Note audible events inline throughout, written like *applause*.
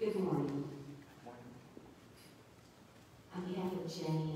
Good morning. Good morning. On behalf of Genny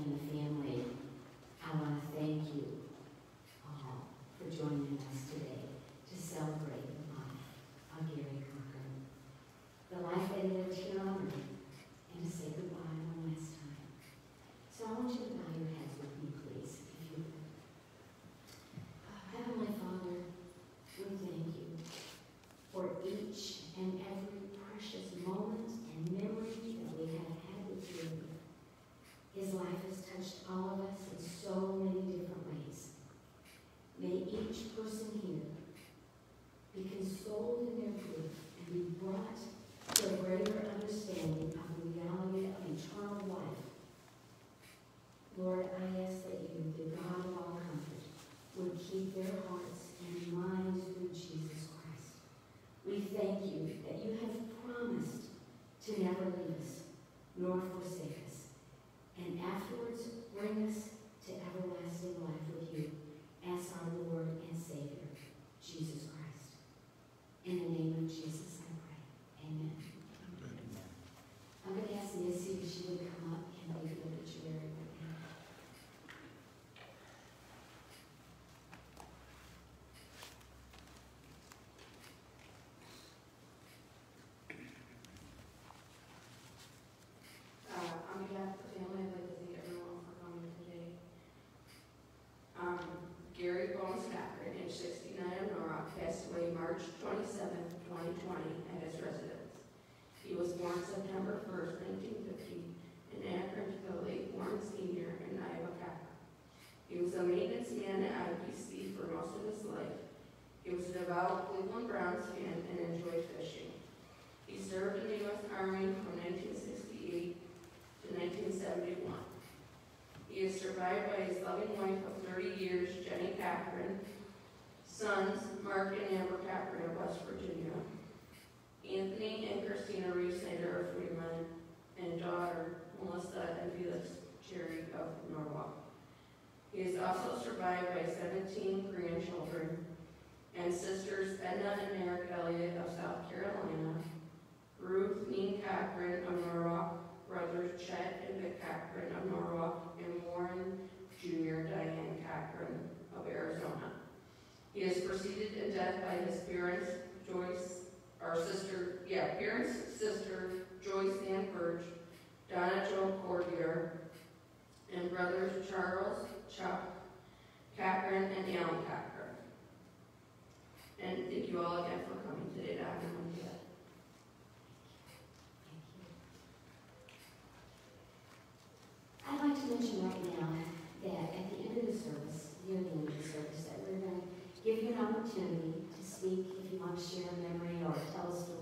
opportunity to speak if you want to share a memory or tell a story.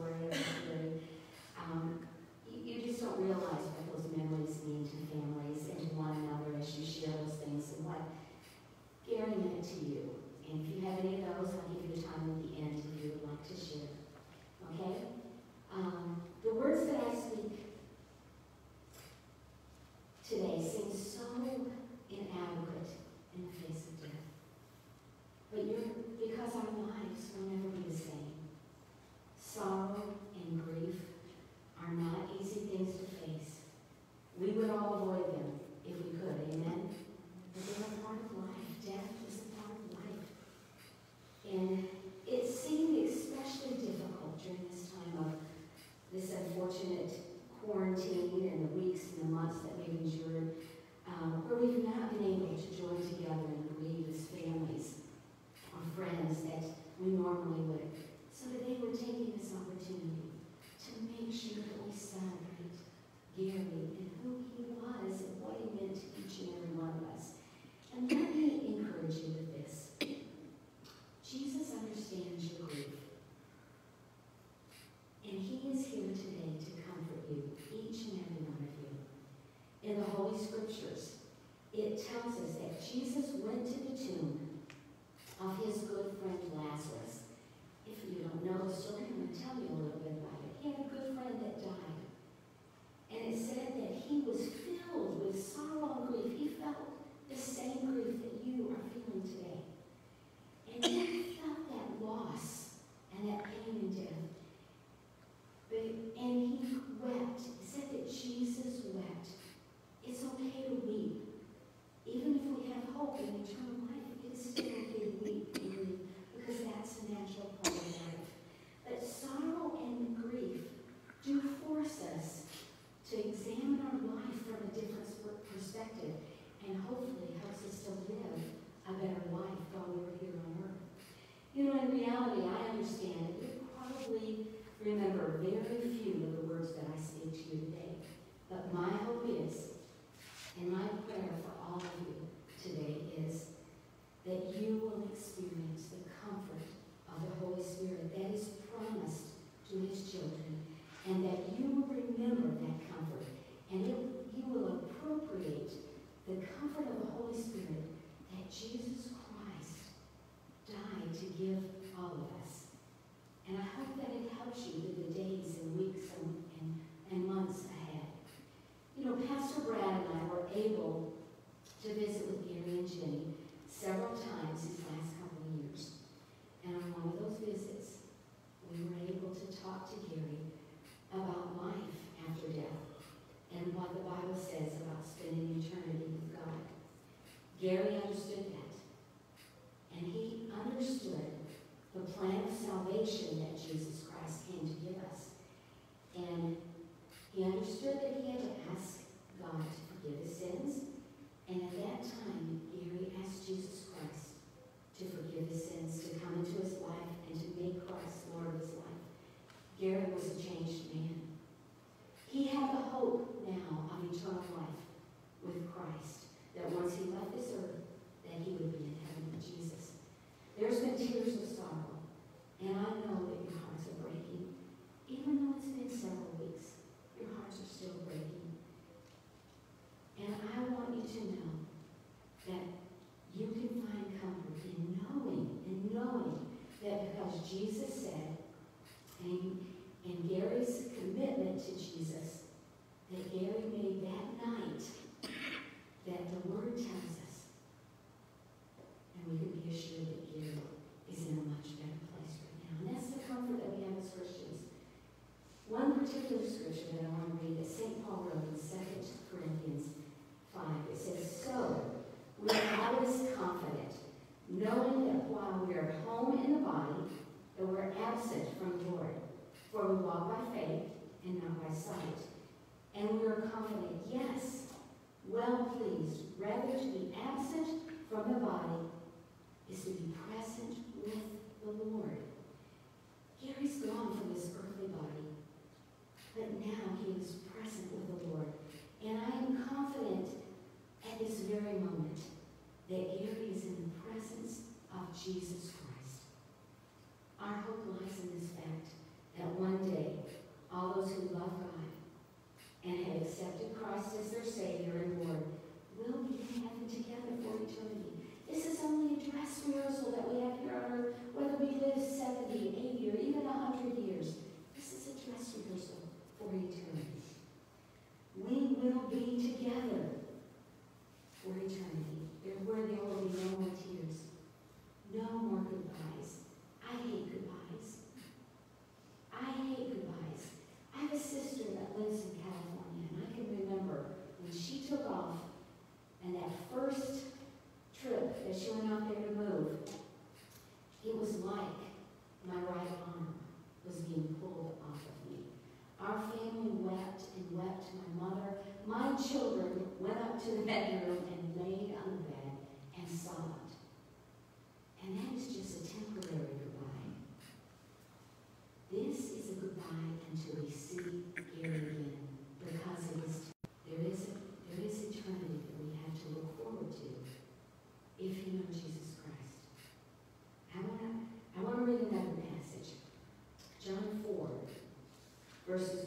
Verses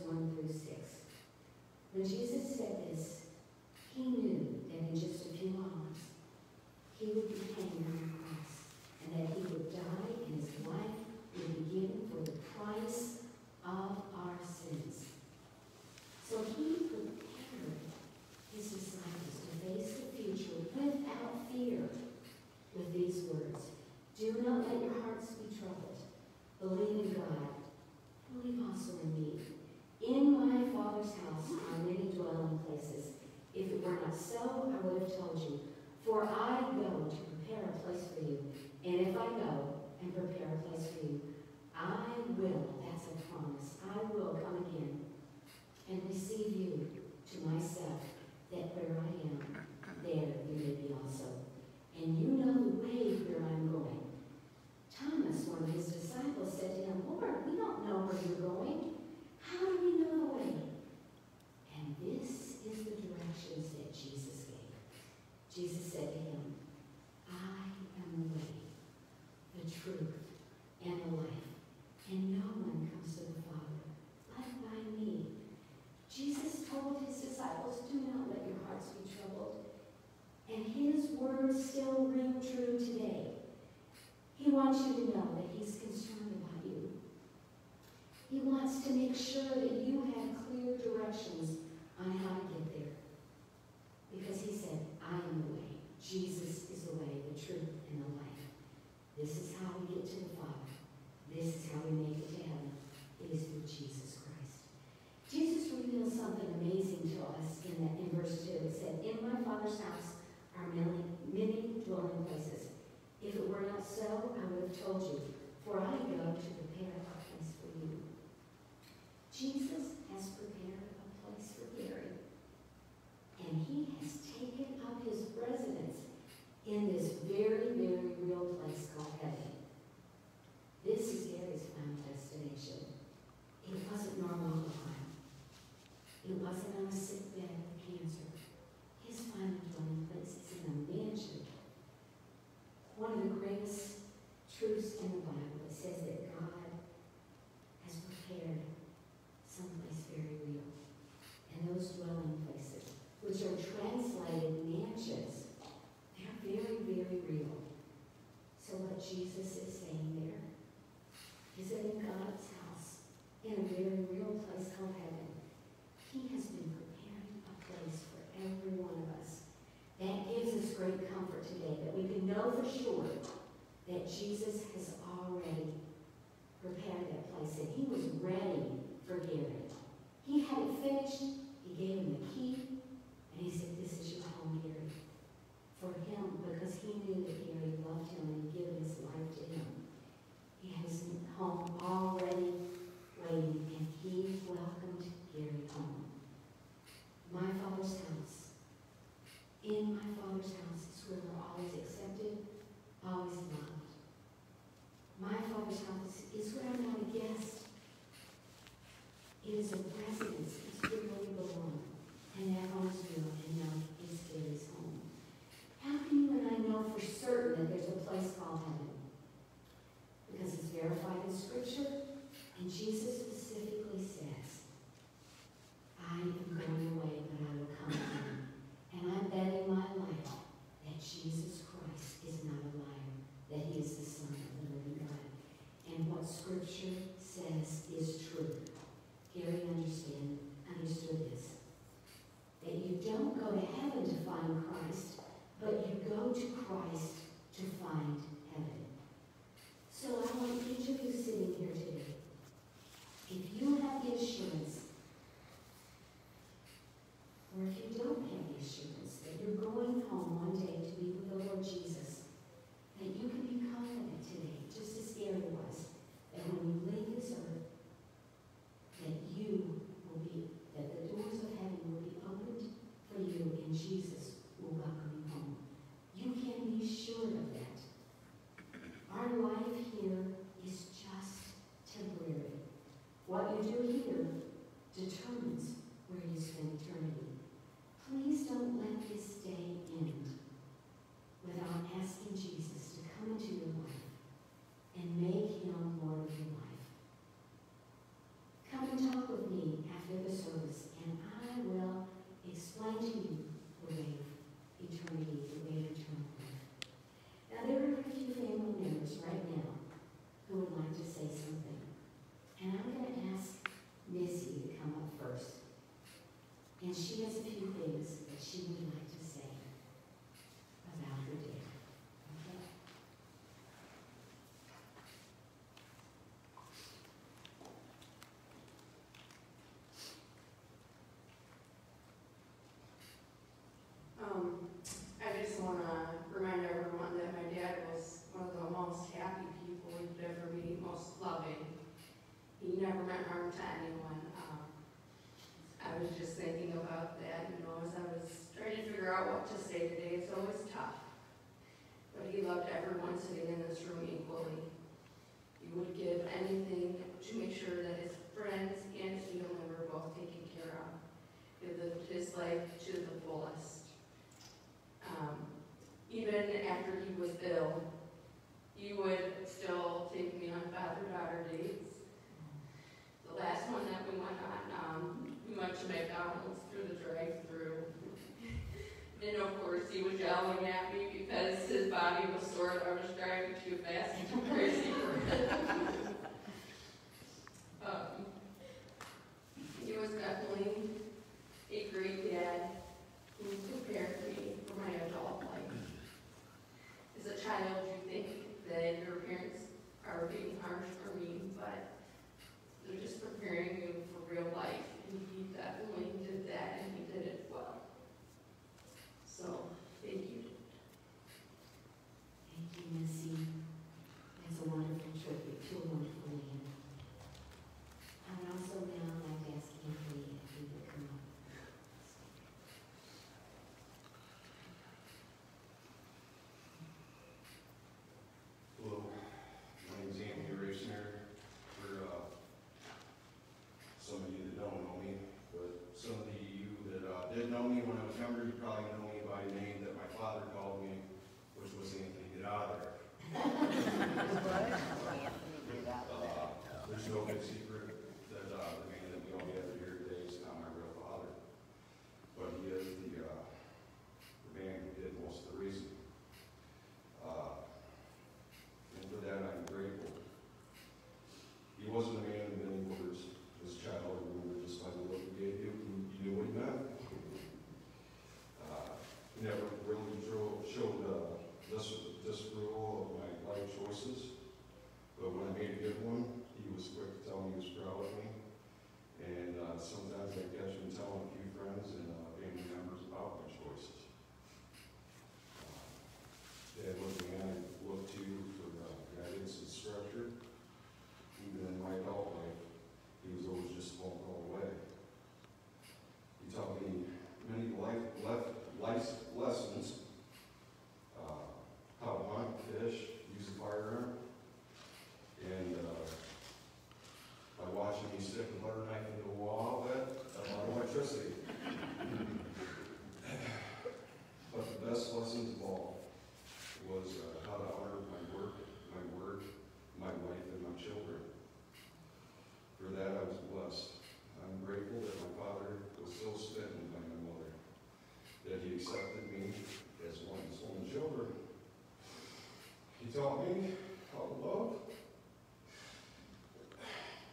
taught me how love.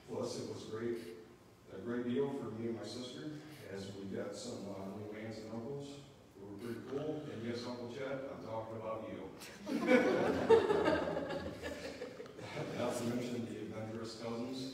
Plus, it was great, a great deal for me and my sister, as we got some uh, new aunts and uncles who were pretty cool. And yes, Uncle Chet, I'm talking about you. *laughs* Not to mention the adventurous cousins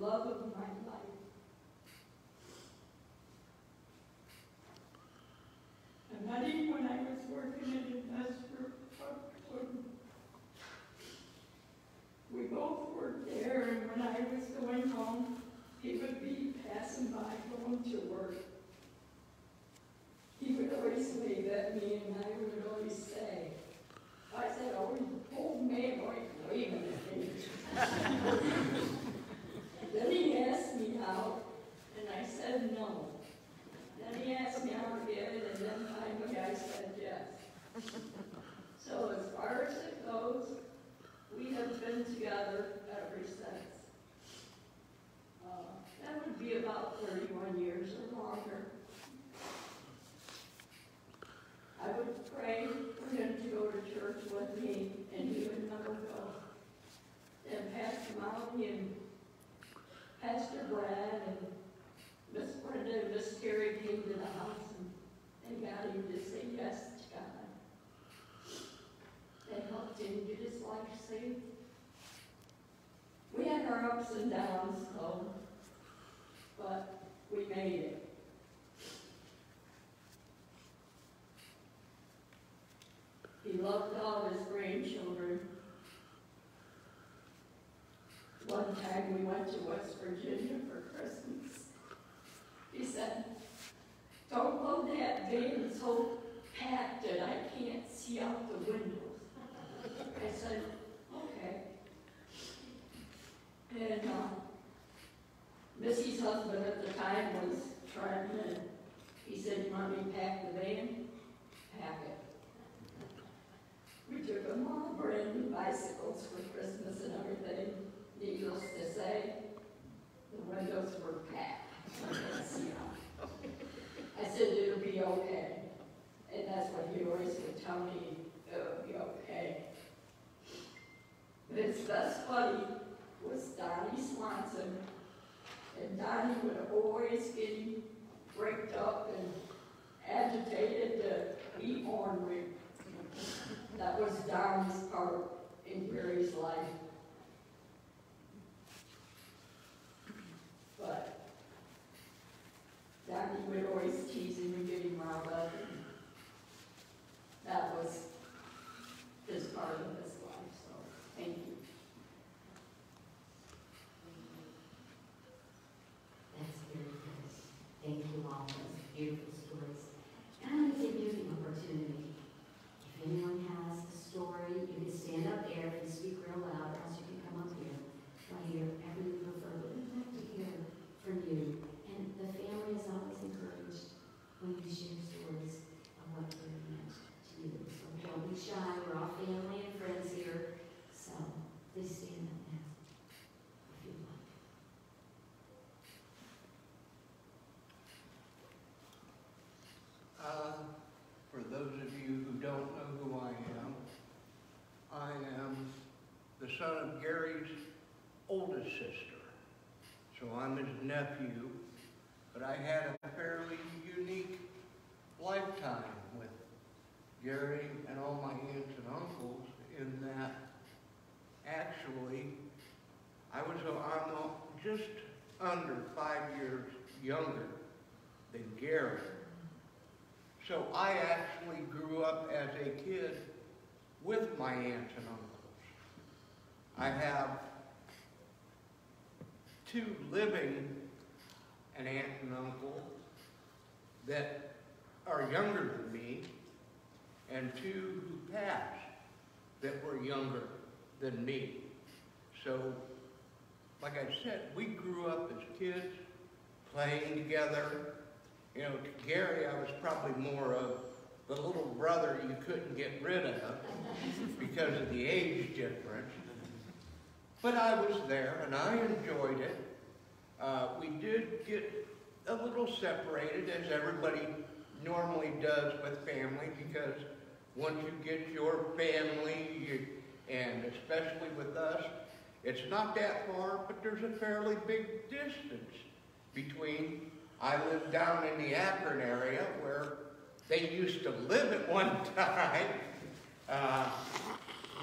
love of Loved all his grandchildren. One time we went to West Virginia for Christmas. He said, don't load that van so packed that I can't see out the windows. I said, okay. And, uh, Missy's husband at the time was trying to, he said, you want me to pack the van? Pack it. We took them all brand new bicycles for Christmas and everything. Needless to say, the windows were packed. I could see out. I said it'll be okay. And that's what he always would tell me, it'll be okay. But his best buddy was Donnie Swanson. And Donnie would always get him bricked up and agitated to eat ornery. That was Donnie's part in Gary's life. But Donnie would always tease him and get him riled up. That was his part of his life, so thank you. That's very good. Thank you all, those beautiful stories. And I'm going to give you the opportunity. If anyone has a story, you can stand up there and speak real loud, or else you can come up here. Right here, however you prefer. But we'd like to hear from you. And the family is always encouraged when you share stories of what really meant to you. So don't be shy. We're all family and friends here. So please stand up now if you like. Uh, For those of you who don't know who I am, I am the son of Gary's oldest sister. So I'm his nephew, but I had a fairly unique lifetime with Gary and all my aunts and uncles in that actually I was, I'm uh, just under five years younger than Gary. So I actually grew up as a kid with my aunts and uncles. I have two living an aunt and uncle that are younger than me, and two who passed that were younger than me. So, like I said, we grew up as kids, playing together, you know, to Gary, I was probably more of the little brother you couldn't get rid of because of the age difference. But I was there and I enjoyed it. Uh, we did get a little separated, as everybody normally does with family, because once you get your family, you, and especially with us, it's not that far, but there's a fairly big distance between I lived down in the Akron area where they used to live at one *laughs* time. Uh,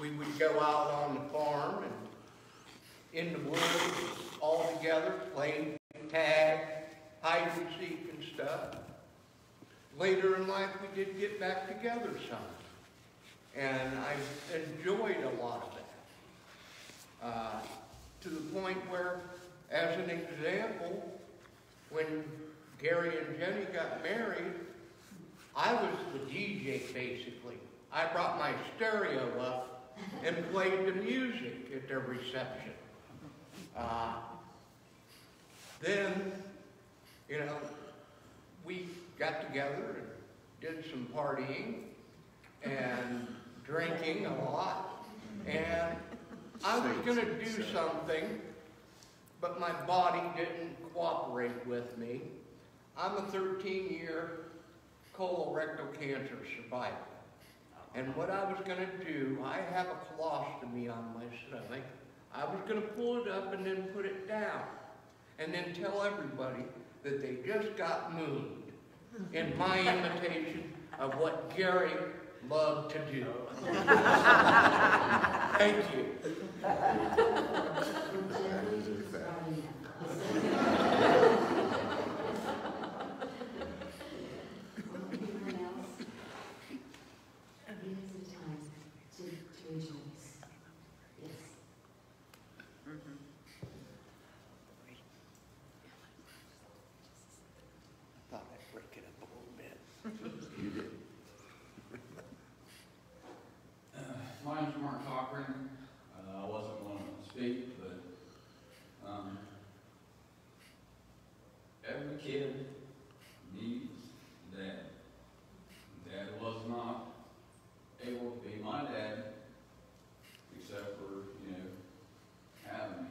we would go out on the farm and in the woods all together, playing tag, hide and seek and stuff. Later in life, we did get back together some. And I enjoyed a lot of that. Uh, to the point where, as an example, when Gary and Genny got married, I was the DJ basically. I brought my stereo up and played the music at their reception. Uh, then, you know, we got together and did some partying and drinking a lot. And I was going to do something, but my body didn't cooperate with me. I'm a 13-year colorectal cancer survivor. And what I was gonna do, I have a colostomy on my stomach. I was gonna pull it up and then put it down. And then tell everybody that they just got mooned in my *laughs* imitation of what Gary loved to do. *laughs* Thank you. Anyone else? It is a time to, to rejoice. Yes. Thought I'd break it up a little bit. You did. My name's Mark Cochrane. Uh, I wasn't going to speak, but, um, every kid needs dad. Dad was not able to be my dad, except for, you know, having me.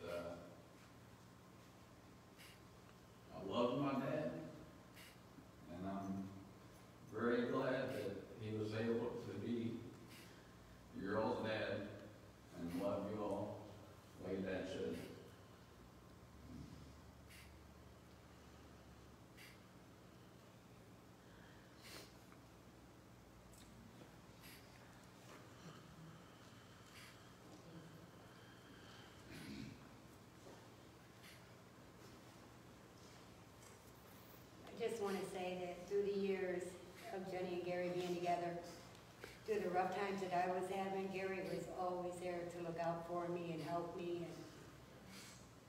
But, uh, I loved my dad, and I'm very glad that he was able to be your old dad and love you all the way dad should. I just want to say that through the years of Genny and Gary being together, through the rough times that I was having, Gary was always there to look out for me and help me and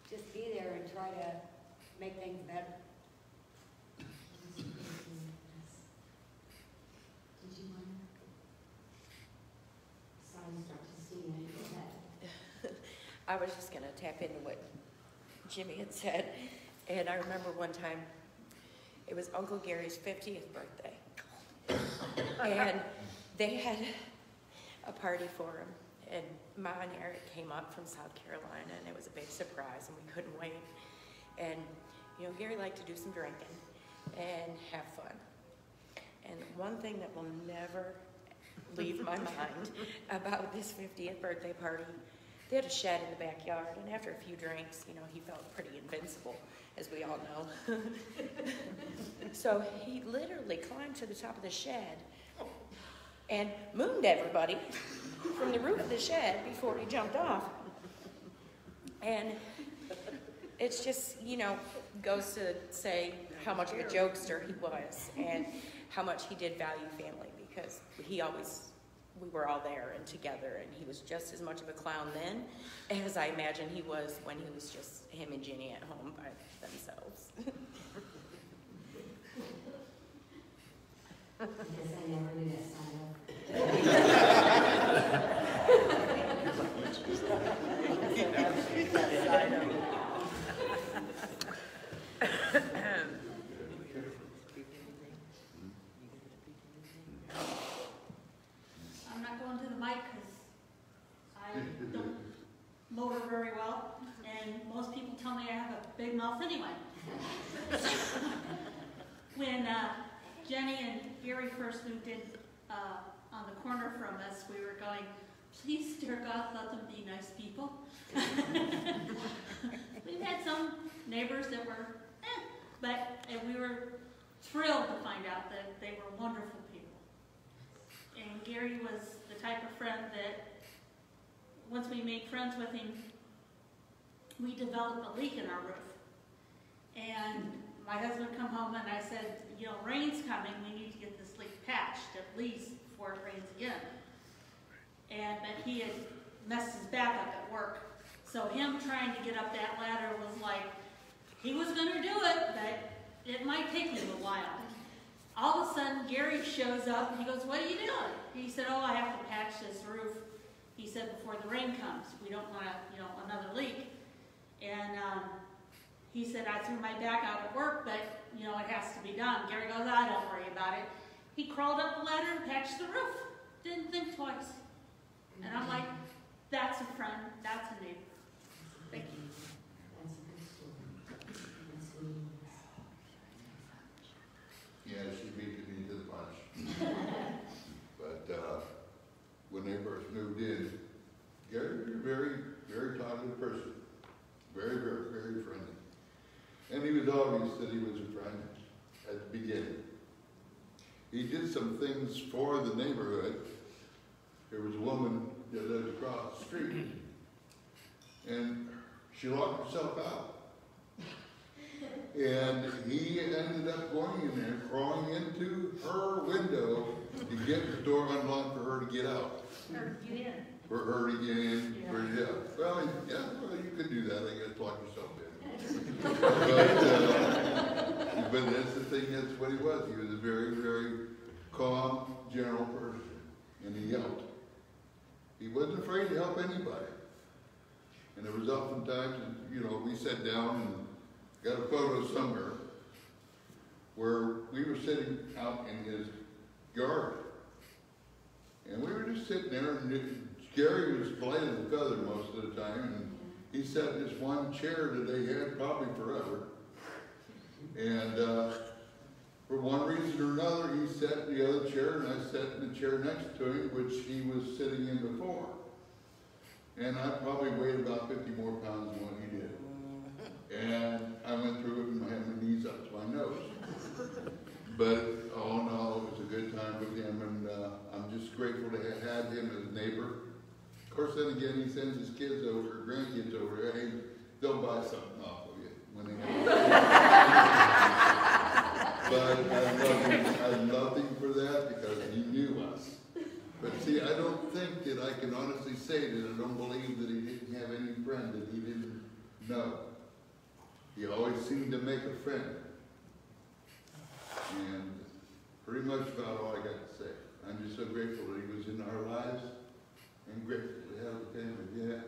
just be there and try to make things better. Did you want to? Sorry, Dr. Christina. I was just gonna tap into what Jimmy had said, and I remember one time, it was Uncle Gary's fiftieth birthday. And they had a party for him, and Ma and Eric came up from South Carolina, and it was a big surprise, and we couldn't wait. And, you know, Gary liked to do some drinking and have fun. And one thing that will never leave my *laughs* mind about this 50th birthday party they had a shed in the backyard, and after a few drinks, you know, he felt pretty invincible, as we all know. *laughs* so he literally climbed to the top of the shed and mooned everybody from the roof of the shed before he jumped off. And it's just, you know, goes to say how much of a jokester he was and how much he did value family because he always we were all there and together, and he was just as much of a clown then as I imagine he was when he was just him and Genny at home by themselves. Guess I never knew that side of I'm not going to the mic because I don't motor very well, and most people tell me I have a big mouth anyway. *laughs* When uh, Genny and Gary first moved in uh, on the corner from us, we were going, please, dear God, let them be nice people. *laughs* We've had some neighbors that were, eh, but and we were thrilled to find out that they were wonderful people. And Gary was the type of friend that, once we made friends with him, we developed a leak in our roof. And my husband come home and I said, you know, rain's coming, we need to get this leak patched at least before it rains again. And, but he had messed his back up at work. So him trying to get up that ladder was like, he was gonna do it, but it might take him a while. All of a sudden, Gary shows up and he goes, what are you doing? He said, oh, I have to patch this roof. He said, before the rain comes, we don't want to, you know, another leak. And um, he said, I threw my back out at work, but, you know, it has to be done. Gary goes, I don't worry about it. He crawled up the ladder and patched the roof. Didn't think twice. And I'm like, that's a friend, that's a neighbor. Thank you. That's a good story. That's who he was. obvious that he was a friend at the beginning. He did some things for the neighborhood. There was a woman that lived across the street, and she locked herself out. And he ended up going in there, crawling into her window to get the door unlocked for her to get out. Or get in. For her to get in, for, yeah, well, yeah, well, you could do that, I guess, lock yourself in. *laughs* But, uh, but that's the thing, that's what he was, he was a very, very calm, general person, and he helped. He wasn't afraid to help anybody. And there was oftentimes, you know, we sat down and got a photo somewhere where we were sitting out in his yard. And we were just sitting there, and it- Gary was flying a feather most of the time, and he sat in this one chair that they had probably forever. And, uh, for one reason or another, he sat in the other chair, and I sat in the chair next to him, which he was sitting in before. And I probably weighed about fifty more pounds than what he did. And I went through it and I had my knees up to my nose. But all in all, it was a good time with him and, uh, I'm just grateful to ha- have him as a neighbor. Of course, then again, he sends his kids over, grandkids over, hey, they'll buy something off of you when they have. But I love him, I loved him for that because he knew us. But see, I don't think that I can honestly say that I don't believe that he didn't have any friend that he didn't know. He always seemed to make a friend. And pretty much about all I got to say. I'm just so grateful that he was in our lives and grateful to have a family, yeah.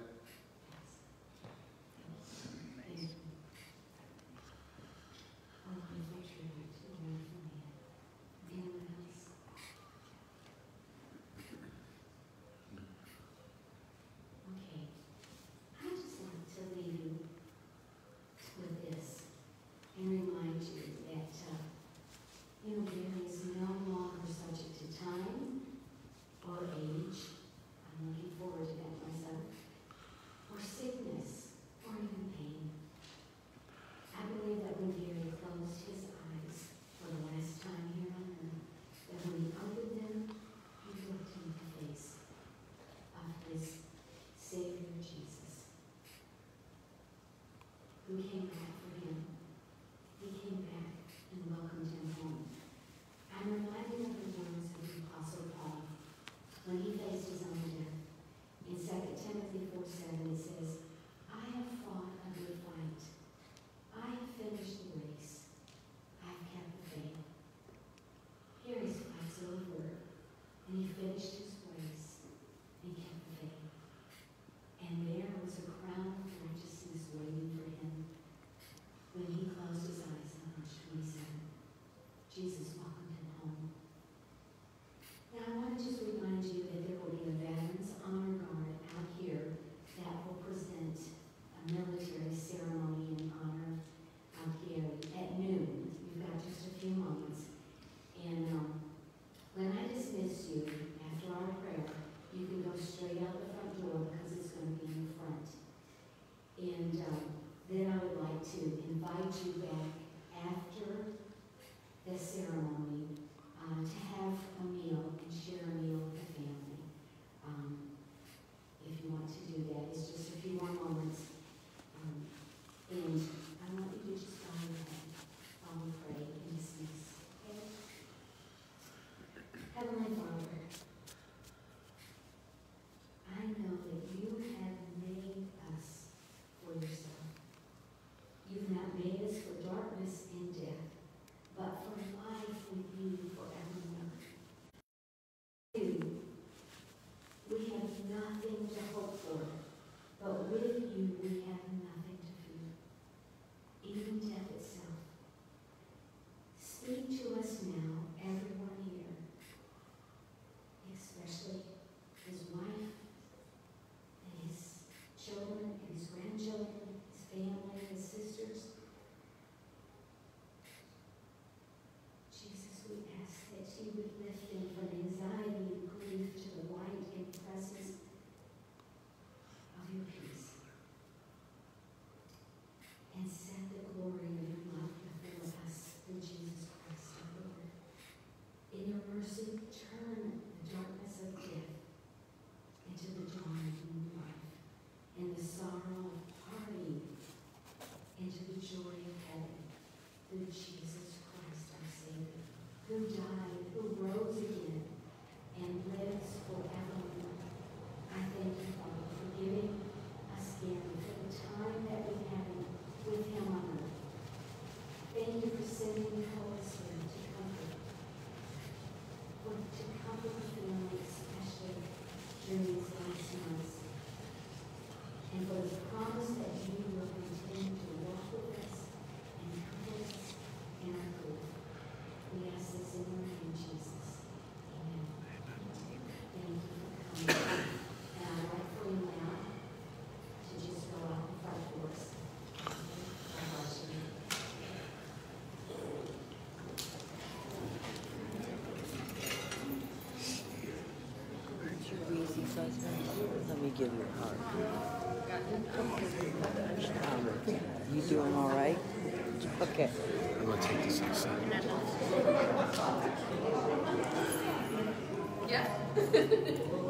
To for, give your heart. Um, you doing all right? Okay. I'm going to take this outside. Yeah. *laughs*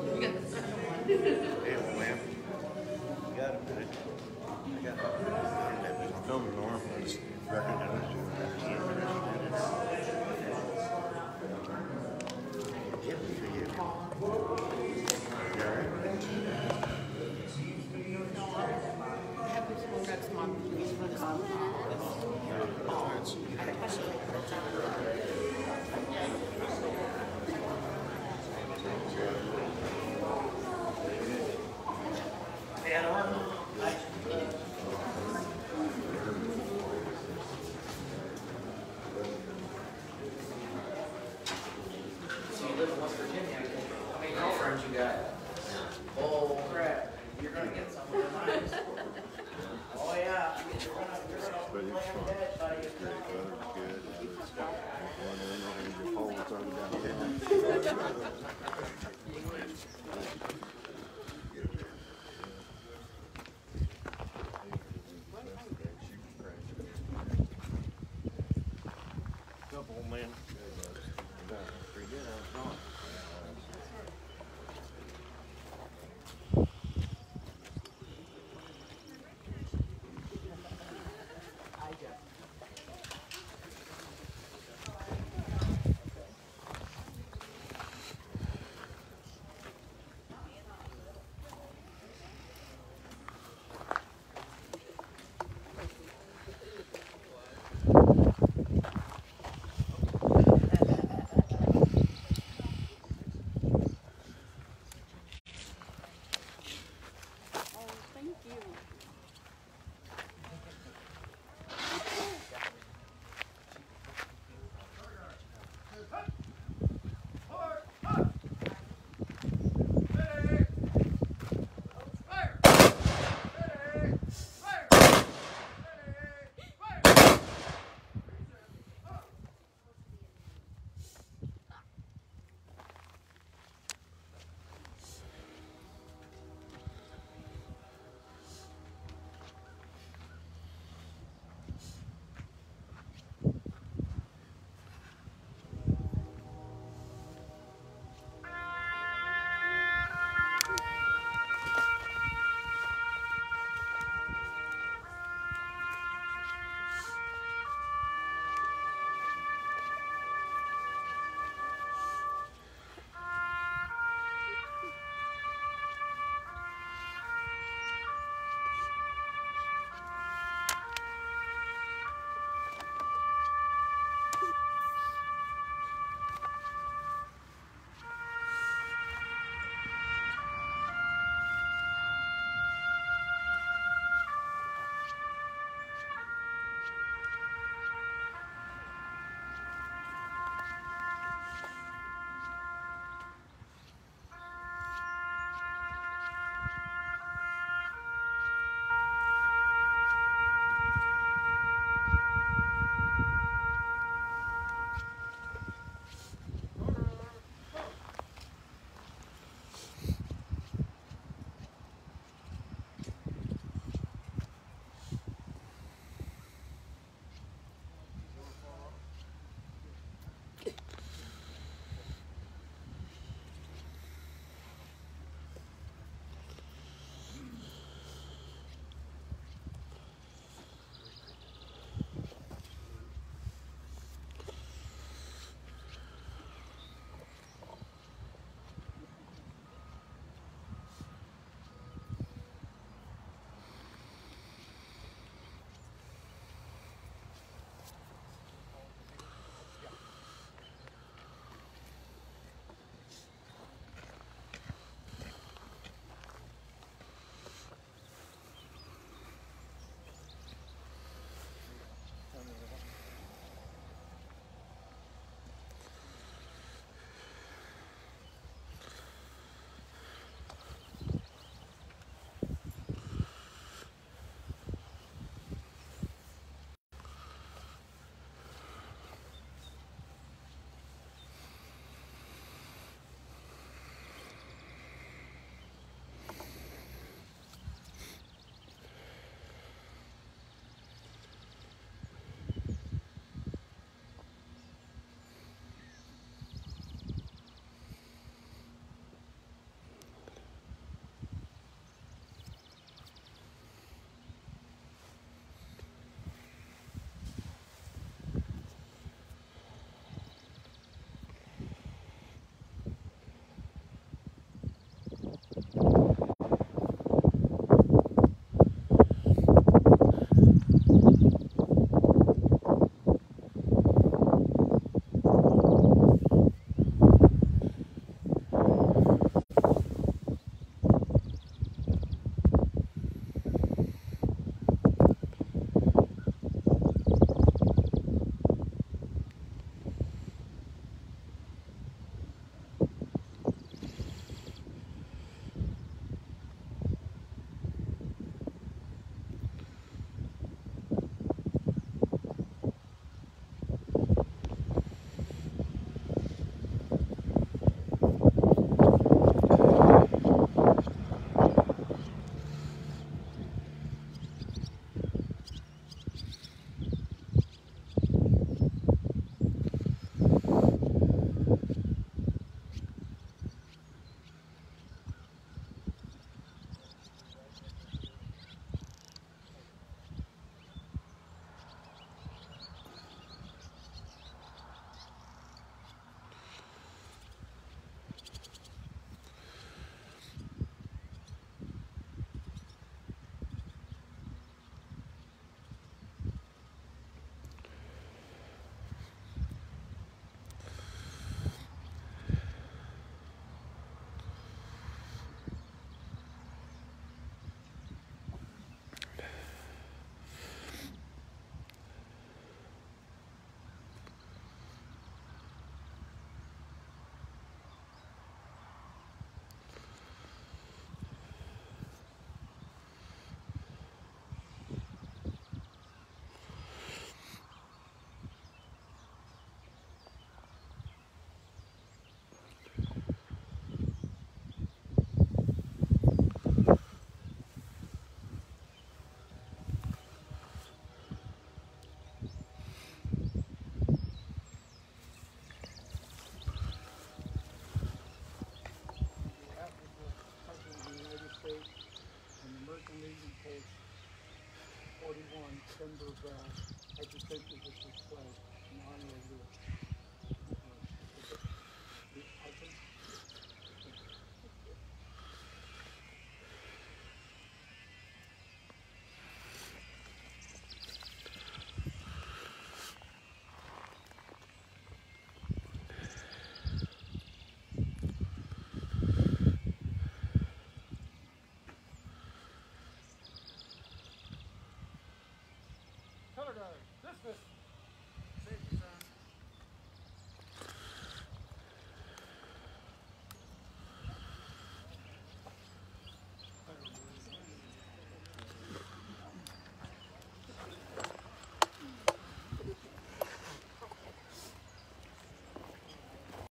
December Brown at the Central District Play in honor of uh, your